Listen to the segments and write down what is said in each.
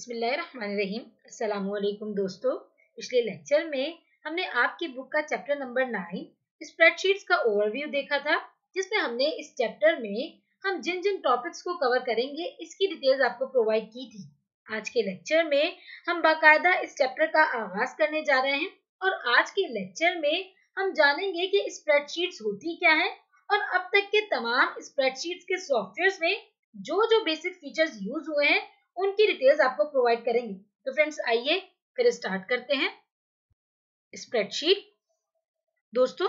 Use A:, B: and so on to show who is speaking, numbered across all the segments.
A: अस्सलाम दोस्तों। पिछले लेक्चर में हमने आपकी बुक का चैप्टर नंबर नाइन स्प्रेडशीट्स का ओवरव्यू देखा था, जिसमें हमने इस चैप्टर में हम जिन जिन टॉपिक्स को कवर करेंगे, इसकी डिटेल्स आपको प्रोवाइड की थी। आज के लेक्चर में हम बाकायदा इस चैप्टर का आगाज़ करने जा रहे हैं और आज के लेक्चर में हम जानेंगे कि स्प्रेडशीट्स होती क्या है और अब तक के तमाम स्प्रेडशीट्स के सॉफ्टवेयर में जो जो बेसिक फीचर्स यूज़ हुए हैं उनकी डिटेल्स आपको प्रोवाइड करेंगे। तो फ्रेंड्स आइए, फिर स्टार्ट करते हैं। स्प्रेडशीट दोस्तों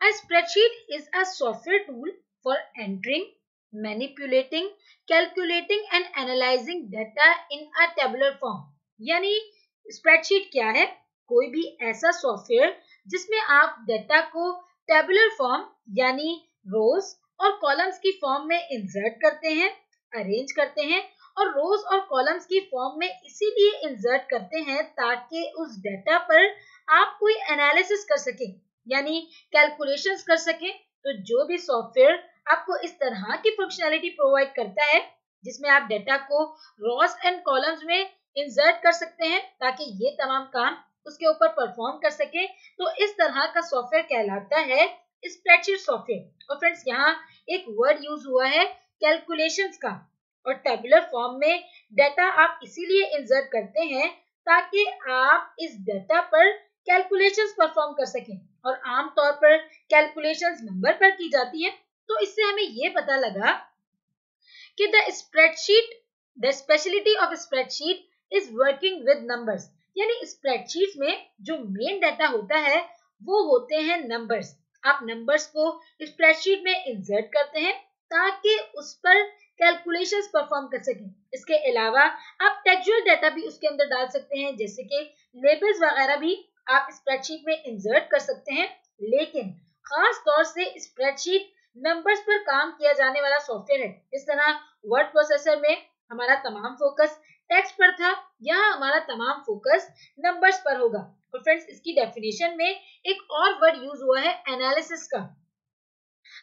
A: a spreadsheet is a software tool for entering manipulating calculating and analysing data in a tabular form यानी स्प्रेडशीट क्या है? कोई भी ऐसा सॉफ्टवेयर जिसमें आप डेटा को टेबुलर फॉर्म यानी रोज और कॉलम्स की फॉर्म में इंसर्ट करते हैं अरेंज करते हैं और रोज और कॉलम्स की फॉर्म में इसीलिए इंसर्ट करते हैं ताकि उस डाटा पर आप कोई एनालिसिस कर सके, यानी कैलकुलेशंस कर सके। तो जो भी सॉफ्टवेयर आपको इस तरह की फंक्शनैलिटी प्रोवाइड करता है, जिसमें आप डाटा को रोज एंड कॉलम्स में इंसर्ट कर सकते हैं ताकि ये तमाम काम उसके ऊपर परफॉर्म कर सके तो इस तरह का सॉफ्टवेयर कहलाता है स्प्रेडशीट सॉफ्टवेयर और फ्रेंड्स यहाँ एक वर्ड यूज़ हुआ है कैलकुलेशंस का। और टेबुलर फॉर्म में डेटा आप इसीलिए इंसर्ट करते हैं ताकि आप इस डाटा पर कैलकुलेशंस परफॉर्म कर सकें। और आमतौर पर कैलकुलेशंस नंबर पर की जाती है। तो इससे हमें ये पता लगा कि the spreadsheet the speciality of spreadsheet is working with numbers यानी स्प्रेडशीट में जो मेन डाटा होता है, वो होते हैं नंबर्स आप नंबर्स को स्प्रेडशीट में इंसर्ट करते हैं ताकि उस पर कैलकुलेशंस परफॉर्म कर सकें। इसके अलावा आप टेक्चुअल डाटा भी उसके अंदर डाल सकते हैं, जैसे कि लेबल्स वगैरह भी आप स्प्रेडशीट में इंसर्ट कर सकते हैं। लेकिन खास तौर से स्प्रेडशीट नंबर्स पर काम किया जाने वाला सॉफ्टवेयर है। इस तरह वर्ड प्रोसेसर में हमारा तमाम फोकस टेक्स्ट पर था, यहाँ हमारा तमाम फोकस नंबर्स पर होगा। और फ्रेंड्स इसकी डेफिनेशन में एक और वर्ड यूज़ हुआ है एनालिसिस का।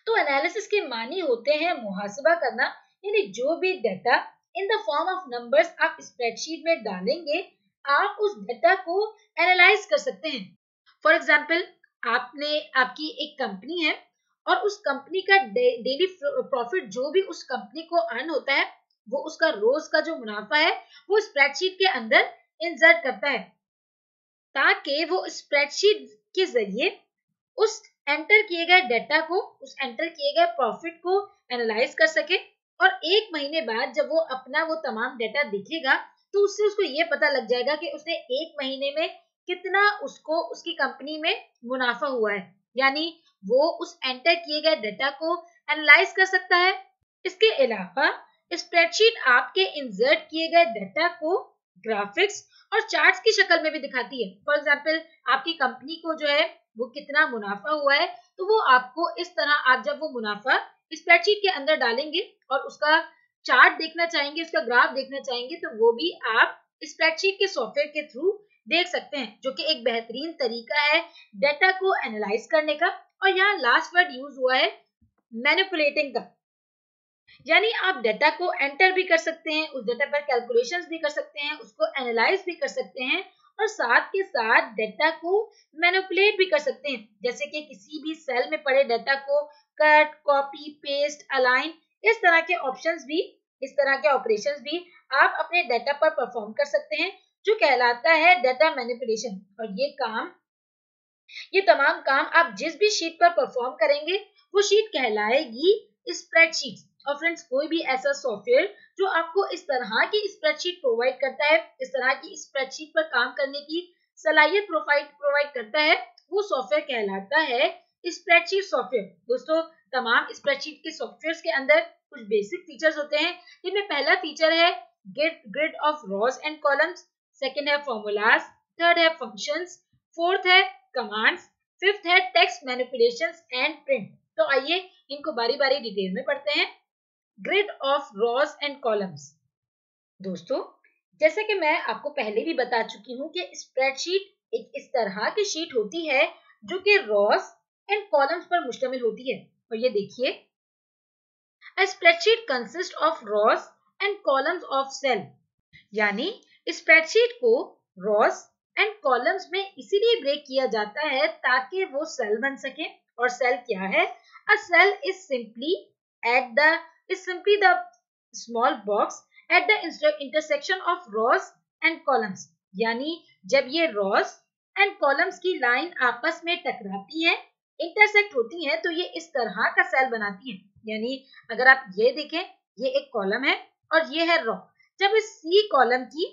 A: तो एनालिसिस के मानी होते हैं मुहासबा करना यानी जो भी data in the form of numbers आप स्प्रेडशीट में डालेंगे, आप उस डाटा को एनालाइज कर सकते हैं। फॉर एग्ज़ाम्पल आपने, आपकी एक कंपनी है और उस कंपनी का डेली प्रॉफिट जो भी उस कंपनी को अर्न होता है, वो उसका रोज का जो मुनाफा है, वो स्प्रेडशीट के अंदर इंसर्ट करता है। ताकि वो स्प्रेडशीट के ज़रिए उस एंटर किए गए डाटा को, उस एंटर किए गए प्रॉफिट को एनालाइज कर सके। और एक महीने बाद जब वो अपना वो तमाम डेटा दिखेगा तो उससे उसको ये पता लग जाएगा कि उसने एक महीने में कितना उसको, उसकी कंपनी में मुनाफा हुआ है। यानी वो उस एंटर किए गए डाटा को एनालाइज कर सकता है। इसके अलावा स्प्रेडशीट आपके इंसर्ट किए गए डेटा को ग्राफिक्स और चार्ट्स की शक्ल में भी दिखाती है। फॉर एग्ज़ाम्पल आपकी कंपनी को जो है, वो कितना मुनाफा हुआ है तो वो आपको इस तरह आप जब वो मुनाफा स्प्रेडशीट के अंदर डालेंगे और उसका चार्ट देखना चाहेंगे, उसका ग्राफ देखना चाहेंगे तो वो भी आप स्प्रेडशीट के सॉफ्टवेयर के थ्रू देख सकते हैं, जो कि एक बेहतरीन तरीका है डाटा को एनालाइज करने का। और यहाँ लास्ट वर्ड यूज़ हुआ है मैनिपुलेटिंग का यानी आप डेटा को एंटर भी कर सकते हैं, उस डेटा पर कैलकुलेशंस भी कर सकते हैं, उसको एनालाइज भी कर सकते हैं और साथ के साथ डेटा को मैनिपुलेट भी कर सकते हैं। जैसे कि किसी भी सेल में पड़े डाटा को कट कॉपी पेस्ट अलाइन इस तरह के ऑप्शंस भी, इस तरह के ऑपरेशंस भी आप अपने डाटा पर परफॉर्म कर सकते हैं, जो कहलाता है डाटा मैनिपुलेशन और ये काम, ये तमाम काम आप जिस भी शीट पर परफॉर्म करेंगे, वो शीट कहलाएगी स्प्रेडशीट और फ्रेंड्स कोई भी ऐसा सॉफ्टवेयर जो आपको इस तरह की स्प्रेडशीट प्रोवाइड करता है, इस तरह की स्प्रेडशीट पर काम करने की सलाहियत प्रोवाइड प्रोवाइड करता है, वो सॉफ्टवेयर कहलाता है स्प्रेडशीट सॉफ्टवेयर दोस्तों, तमाम स्प्रेडशीट के सॉफ्टवेयर के अंदर कुछ बेसिक फीचर्स होते हैं। जिनमें पहला फीचर है get grid of rows and columns second है फॉर्मूलाज थर्ड है फ़ंक्शंस फोर्थ है कमांड्स फिफ्थ है टेक्स्ट मैनिपुलेशन एंड प्रिंट तो आइए इनको बारी बारी डिटेल में पढ़ते हैं। Grid of rows and columns दोस्तों, जैसे कि मैं आपको पहले भी बता चुकी हूँ कि स्प्रेडशीट एक इस तरह की शीट होती है जो कि रॉज एंड कॉलम्स पर मुश्तमिल होती है। और ये देखिए। Spreadsheet consists of rows and columns of cell. यानी स्प्रेडशीट को रॉस एंड कॉलम्स में इसीलिए ब्रेक किया जाता है ताकि वो सेल बन सके। और सेल क्या है? A cell is simply at the is simply the small box at the intersection of rows and columns यानी, जब ये रॉस एंड कॉलम्स की लाइन आपस में टकराती है इंटरसेक्ट होती हैं तो ये इस तरह का सेल बनाती हैं। यानी अगर आप ये देखें, ये एक कॉलम है और ये है रॉ जब इस सी कॉलम की,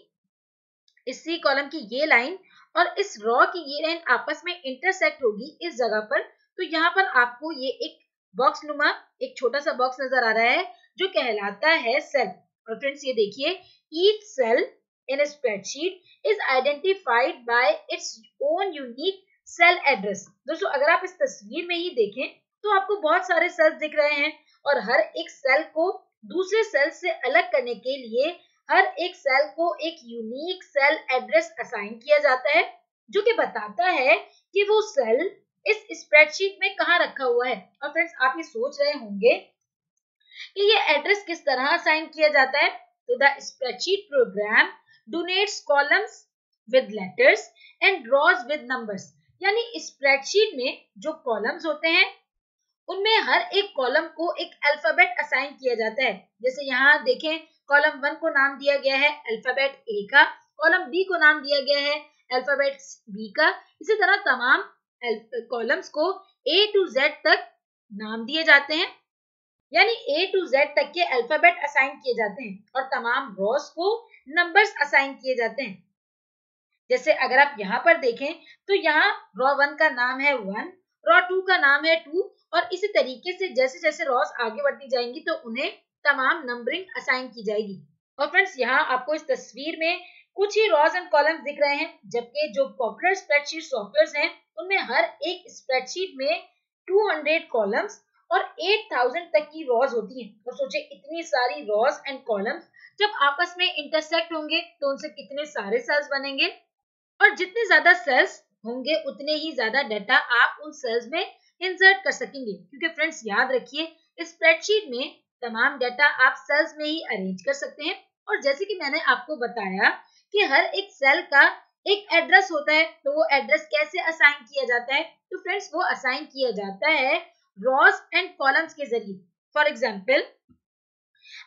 A: इस सी कॉलम की ये लाइन और इस रॉ की ये लाइन आपस में इंटरसेक्ट होगी इस जगह पर तो यहाँ पर आपको ये एक बॉक्स नुमा, एक छोटा सा बॉक्स नज़र आ रहा है, जो कहलाता है सेल और फ्रेंड्स ये देखिए each cell in spreadsheet is identified by its own unique cell address. दोस्तों, अगर आप इस तस्वीर में ही देखें तो आपको बहुत सारे सेल्स दिख रहे हैं और हर एक सेल को दूसरे सेल से अलग करने के लिए हर एक सेल को एक यूनिक सेल एड्रेस असाइन किया जाता है, जो कि बताता है कि वो सेल इस स्प्रेडशीट में कहाँ रखा हुआ है। और फ्रेंड्स आप ये सोच रहे होंगे कि ये एड्रेस किस तरह असाइन किया जाता है। तो the spreadsheet program denotes columns with letters and rows with numbers यानी स्प्रेडशीट में जो कॉलम्स होते हैं, उनमें हर एक कॉलम को एक अल्फ़ाबेट असाइन किया जाता है। जैसे यहाँ देखें कॉलम वन को नाम दिया गया है अल्फ़ाबेट ए का कॉलम बी को नाम दिया गया है अल्फ़ाबेट बी का। इसी तरह तमाम कॉलम्स को ए टू जेड तक नाम दिए जाते हैं। यानी ए टू जेड तक के अल्फ़ाबेट असाइन किए जाते हैं और तमाम रॉस को नंबर्स असाइन किए जाते हैं। जैसे अगर आप यहाँ पर देखें तो यहाँ रॉ वन का नाम है वन रॉ टू का नाम है टू और इसी तरीके से जैसे जैसे रॉस आगे बढ़ती जाएँगी तो उन्हें तमाम नंबरिंग असाइन की जाएगी। और फ्रेंड्स यहाँ आपको इस तस्वीर में कुछ ही रॉस एंड कॉलम्स दिख रहे हैं, जबकि जो पॉपुलर स्प्रेडशीट सॉफ्टवेयर हैं, उनमें हर एक स्प्रेडशीट में 200 कॉलम्स और 8000 तक की रॉज होती हैं। और सोचे इतनी सारी रॉज एंड कॉलम्स जब आपस में इंटरसेक्ट होंगे तो उनसे कितने सारे सेल्स बनेंगे? और जितने ज़्यादा सेल्स होंगे, उतने ही ज़्यादा डाटा आप उन सेल्स में इंसर्ट कर सकेंगे। क्योंकि फ्रेंड्स याद रखिए स्प्रेडशीट में तमाम डाटा आप सेल्स में ही अरेंज कर सकते हैं। और जैसे कि मैंने आपको बताया कि हर एक सेल का एक एड्रेस होता है तो वो एड्रेस कैसे असाइन किया जाता है? तो फ्रेंड्स वो असाइन किया जाता है रॉस एंड कॉलम्स के ज़रिए। फॉर एग्ज़ाम्पल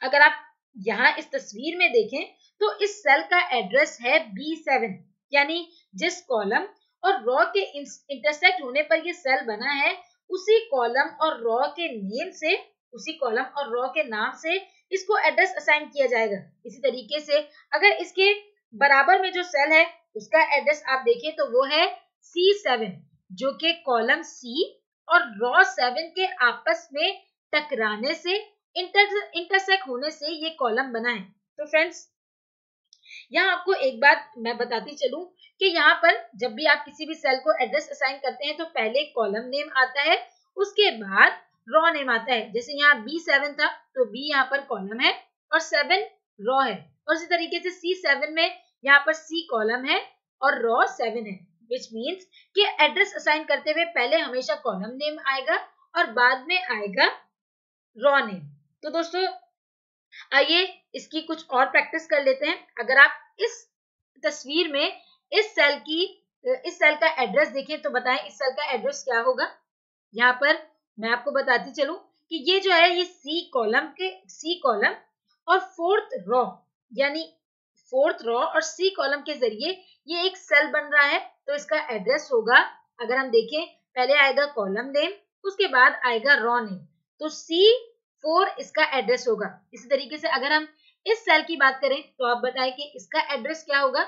A: अगर आप यहाँ इस तस्वीर में देखें तो इस सेल का एड्रेस है बी सेवन यानी जिस कॉलम और रॉ के इंटरसेक्ट होने पर ये सेल बना है, उसी कॉलम और रॉ के नेम से, उसी कॉलम और रॉ के नाम से इसको एड्रेस असाइन किया जाएगा। इसी तरीके से अगर इसके बराबर में जो सेल है, उसका एड्रेस आप देखें तो वो है सी सेवन जो कि कॉलम सी और रॉ सेवन के आपस में टकराने से इंटर इंटरसेक्ट होने से ये कॉलम बना है। तो फ्रेंड्स यहाँ आपको एक बात मैं बताती चलूँ कि यहाँ पर जब भी आप किसी भी सेल को एड्रेस असाइन करते हैं तो पहले कॉलम नेम आता है, उसके बाद रॉ नेम आता है। जैसे यहाँ बी सेवन था तो बी यहाँ पर कॉलम है और सेवन रॉ है। और इसी तरीके से सी सेवन में यहाँ पर सी कॉलम है और रॉ सेवन है विच मीन्स कि एड्रेस असाइन करते हुए पहले हमेशा कॉलम नेम आएगा और बाद में आएगा रॉ नेम तो दोस्तों, आइए इसकी कुछ और प्रैक्टिस कर लेते हैं। अगर आप इस तस्वीर में इस सेल की, इस सेल का एड्रेस देखें तो बताएँ इस सेल का एड्रेस क्या होगा। यहाँ पर मैं आपको बताती चलूँ कि ये जो है ये सी कॉलम के सी कॉलम और फोर्थ रॉ यानी फोर्थ रॉ और सी कॉलम के ज़रिए ये एक सेल बन रहा है तो इसका एड्रेस होगा, अगर हम देखें, पहले आएगा कॉलम नेम उसके बाद आएगा रॉ नेम तो सी फोर इसका एड्रेस होगा। इसी तरीके से अगर हम इस सेल की बात करें तो आप बताएँ कि इसका एड्रेस क्या होगा?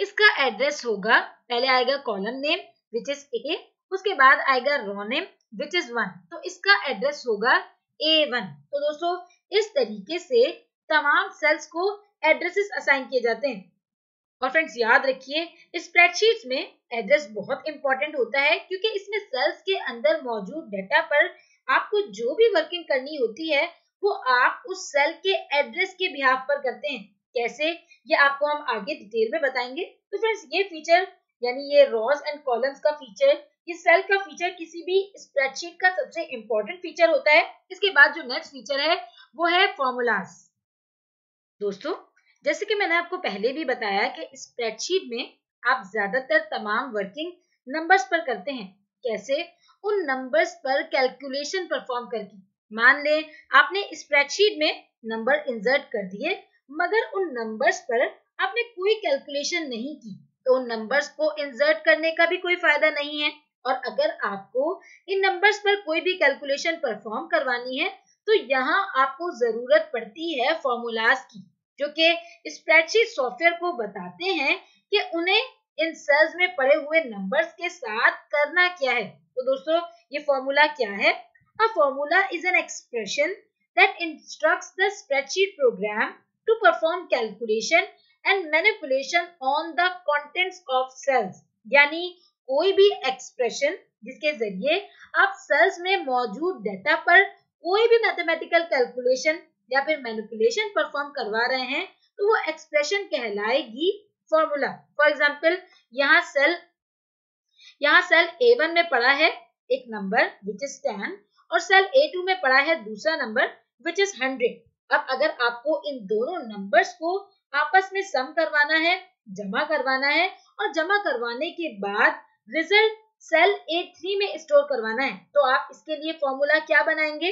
A: इसका एड्रेस होगा, पहले आएगा column name which is A उसके बाद आएगा row name which is one तो इसका एड्रेस होगा ए वन तो दोस्तों, इस तरीके से तमाम सेल्स को एड्रेसेस असाइन किए जाते हैं। और फ्रेंड्स याद रखिए स्प्रेडशीट में एड्रेस बहुत इंपॉर्टेंट होता है, क्योंकि इसमें सेल्स के अंदर मौजूद डेटा पर आपको जो भी वर्किंग करनी होती है वो आप उस सेल के एड्रेस के बिहाफ पर करते हैं। कैसे? ये आपको हम आगे डिटेल में बताएँगे। तो फ्रेंड्स ये फीचर यानी ये रॉज एंड कॉलम्स का फीचर ये सेल का फीचर किसी भी स्प्रेडशीट का सबसे इंपॉर्टेंट फीचर होता है। इसके बाद जो नेक्स्ट फीचर है, वो है फॉर्मूलाज दोस्तों, जैसे कि मैंने आपको पहले भी बताया कि स्प्रेडशीट में आप ज़्यादातर तमाम वर्किंग नंबर्स पर करते हैं। कैसे? उन नंबर्स पर कैलकुलेशन परफॉर्म करके। मान ले, आपने स्प्रेडशीट में नंबर इंसर्ट कर दिए, मगर उन नंबर्स पर आपने कोई कैलकुलेशन नहीं की तो उन नंबर्स को इंसर्ट करने का भी कोई फ़ायदा नहीं है। और अगर आपको इन नंबर्स पर कोई भी कैलकुलेशन परफॉर्म करवानी है तो यहाँ आपको ज़रूरत पड़ती है फॉर्मूलाज की, जो कि स्प्रेडशीट सॉफ्टवेयर को बताते हैं कि उन्हें इन सेल्स में पड़े हुए नंबर्स के साथ करना क्या है। तो दोस्तों, ये फॉर्मूला क्या है? A formula is an expression that instructs the spreadsheet program to perform calculation and manipulation on the contents of cells यानी कोई भी एक्सप्रेशन जिसके ज़रिए आप सेल्स में मौजूद डेटा पर कोई भी मैथमेटिकल कैलकुलेशन या फिर मैनिपुलेशन परफॉर्म करवा रहे हैं तो वो एक्सप्रेशन कहलाएगी फॉर्मूला फॉर एग्ज़ाम्पल यहाँ सेल यहाँ सेल A1 में पड़ा है, एक नंबर विच इज़ टेन और सेल ए टू में पड़ा है दूसरा नंबर विच इज़ हंड्रेड अब अगर आपको इन दोनों नंबर्स को आपस में सम करवाना है, जमा करवाना है, और जमा करवाने के बाद रिज़ल्ट सेल A3 में स्टोर करवाना है तो आप इसके लिए फॉर्मूला क्या बनाएँगे?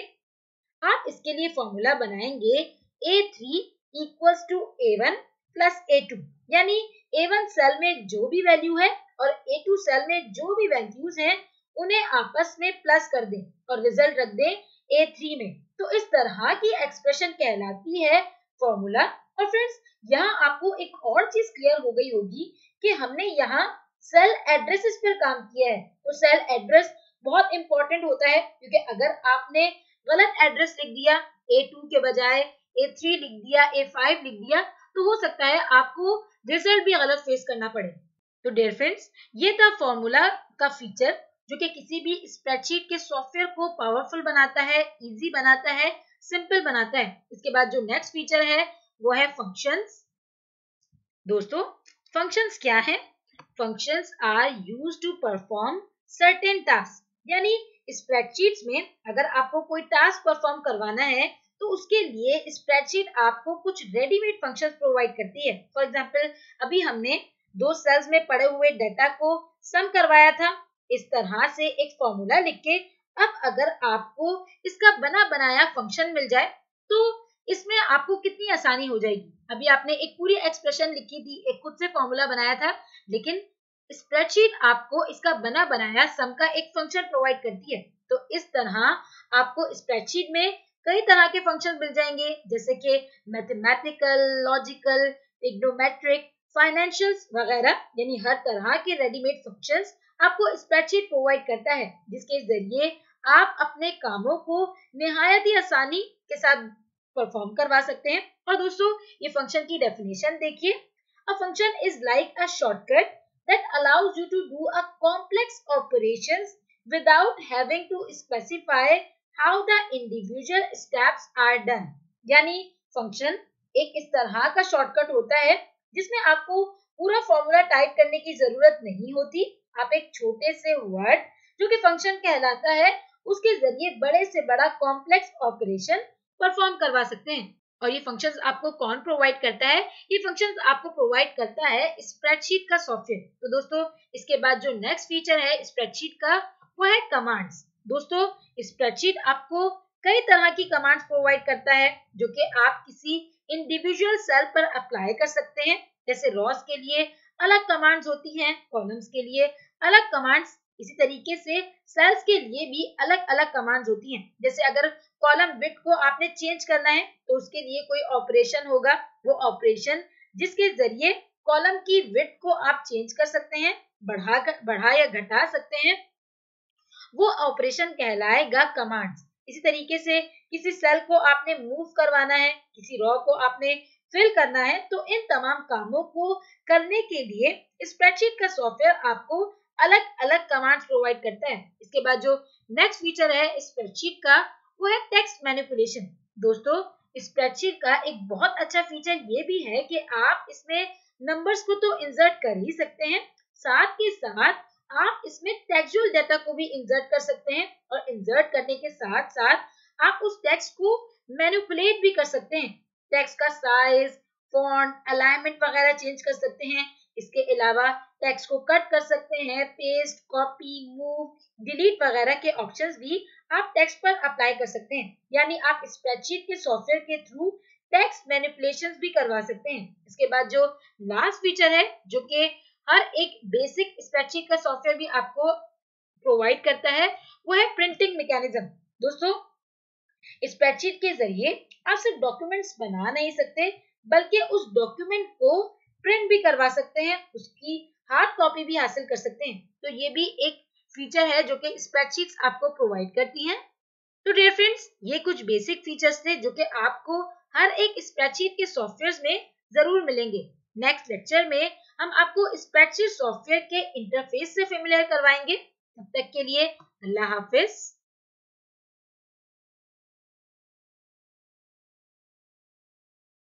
A: आप इसके लिए फॉर्मूला बनाएँगे A3 equals to A one plus A two यानी ए वन सेल में जो भी वैल्यू है और ए टू सेल में जो भी वैल्यूज़ हैं उन्हें आपस में प्लस कर दें और रिज़ल्ट रख दें A3 में। तो इस तरह की एक्सप्रेशन कहलाती है फॉर्मूला और फ्रेंड्स यहाँ आपको एक और चीज़ क्लियर हो गई होगी कि हमने यहाँ सेल एड्रेसेस पर काम किया है। तो सेल एड्रेस बहुत इंपॉर्टेंट होता है, क्योंकि अगर आपने गलत एड्रेस लिख दिया A2 के बजाय A3 लिख दिया A5 लिख दिया तो हो सकता है आपको रिज़ल्ट भी गलत फेस करना पड़े। तो डेयर फ्रेंड्स ये था फॉर्मूला का फीचर जो कि किसी भी स्प्रेडशीट के सॉफ्टवेयर को पावरफुल बनाता है इजी बनाता है सिंपल बनाता है। इसके बाद जो नेक्स्ट फीचर है, वो है फ़ंक्शंस दोस्तों फ़ंक्शंस क्या है? Functions are use to perform certain task यानी स्प्रेडशीट्स में अगर आपको कोई टास्क परफॉर्म करवाना है तो उसके लिए स्प्रेडशीट आपको कुछ रेडीमेड फ़ंक्शंस प्रोवाइड करती है। फॉर एग्जांपल अभी हमने दो सेल्स में पड़े हुए डेटा को सम करवाया था। इस तरह से एक फॉर्मूला लिख के अब अगर आपको इसका बना बनाया फ़ंक्शन मिल जाए तो इसमें आपको कितनी आसानी हो जाएगी? अभी आपने एक पूरी एक्सप्रेशन लिखी थी, एक खुद से फॉर्मूला बनाया था, लेकिन स्प्रेडशीट आपको इसका बना बनाया सम का एक फ़ंक्शन प्रोवाइड करती है। तो इस तरह आपको स्प्रेडशीट में कई तरह के फ़ंक्शन मिल जाएँगे, जैसे कि मैथमेटिकल लॉजिकल इग्नोमेट्रिक फाइनेंशियल वगैरह, यानी हर तरह के रेडीमेड फ़ंक्शंस आपको स्प्रेडशीट प्रोवाइड करता है, जिसके ज़रिए आप अपने कामों को निहायत ही आसानी के साथ परफॉर्म करवा सकते हैं। और दोस्तों, ये फ़ंक्शन की डेफिनेशन देखिए। A function is like a shortcut that allows you to do a complex operations without having to specify how the individual steps are done यानी फ़ंक्शन एक इस तरह का शॉर्टकट होता है, जिसमें आपको पूरा फॉर्मूला टाइप करने की ज़रूरत नहीं होती। आप एक छोटे से वर्ड जो कि फ़ंक्शन कहलाता है, उसके ज़रिए बड़े से बड़ा कॉम्प्लेक्स ऑपरेशन परफॉर्म करवा सकते हैं। और ये फ़ंक्शंस आपको कौन प्रोवाइड करता है? ये फ़ंक्शंस आपको प्रोवाइड करता है स्प्रेडशीट का सॉफ्टवेयर तो दोस्तों, इसके बाद जो नेक्स्ट फीचर है स्प्रेडशीट का, वो है कमांड्स दोस्तों स्प्रेडशीट आपको कई तरह की कमांड्स प्रोवाइड करता है, जो कि आप किसी इंडिविजुअल सेल पर अप्लाई कर सकते हैं। जैसे रॉस के लिए अलग कमांड्स होती हैं कॉलम्स के लिए। अलग कमांड्स इसी तरीके से सेल्स के लिए भी अलग अलग कमांड्स होती हैं। जैसे अगर कॉलम विट को आपने चेंज करना है तो उसके लिए कोई ऑपरेशन होगा। वो ऑपरेशन जिसके ज़रिए कॉलम की विट को आप चेंज कर सकते हैं, बढ़ा कर, बढ़ा या घटा सकते हैं, वो ऑपरेशन कहलाएगा कमांड्स इसी तरीके से किसी सेल को आपने मूव करवाना है, किसी रॉ को आपने फिल करना है तो इन तमाम कामों को करने के लिए स्प्रेडशीट का सॉफ्टवेयर आपको अलग अलग कमांड्स प्रोवाइड करता है। इसके बाद जो नेक्स्ट फीचर है स्प्रेडशीट का, वो है टेक्स्ट मैनिपुलेशन दोस्तों स्प्रेडशीट का एक बहुत अच्छा फीचर ये भी है कि आप इसमें नंबर्स को तो इंसर्ट कर ही सकते हैं, साथ के साथ आप इसमें टेक्सुअल डेटा को भी इंसर्ट कर सकते हैं और इंसर्ट करने के साथ साथ आप उस टेक्स्ट को मैनिपुलेट भी कर सकते हैं। टेक्स्ट का साइज़, फॉन्ट, अलाइनमेंट वगैरह चेंज कर सकते हैं। इसके अलावा टेक्स्ट को कट कर सकते हैं, पेस्ट, कॉपी, मूव, डिलीट वगैरह के ऑप्शंस भी आप टेक्स्ट पर अप्लाई कर सकते हैं। यानी आप स्प्रेडशीट के सॉफ्टवेयर के थ्रू टेक्स्ट मैनिपुलेशन भी करवा सकते हैं। इसके बाद जो लास्ट फीचर है, जो कि हर एक बेसिक स्प्रेडशीट का सॉफ्टवेयर भी आपको प्रोवाइड करता है, वो है प्रिंटिंग मैकेनिज्म। दोस्तों स्प्रेडशीट के ज़रिए आप सिर्फ़ डॉक्यूमेंट्स बना नहीं सकते, बल्कि उस डॉक्यूमेंट को प्रिंट भी करवा सकते हैं, उसकी हार्ड कॉपी भी हासिल कर सकते हैं। तो ये भी एक फीचर है जो कि स्प्रेडशीट्स आपको प्रोवाइड करती हैं। तो डियर फ्रेंड्स ये कुछ बेसिक फीचर्स थे जो कि आपको हर एक स्प्रेडशीट के सॉफ्टवेयर में ज़रूर मिलेंगे। नेक्स्ट लेक्चर में हम आपको स्प्रेडशीट सॉफ्टवेयर के इंटरफेस से फेमिलियर करवाएँगे। तब तक के लिए अल्लाह हाफिज।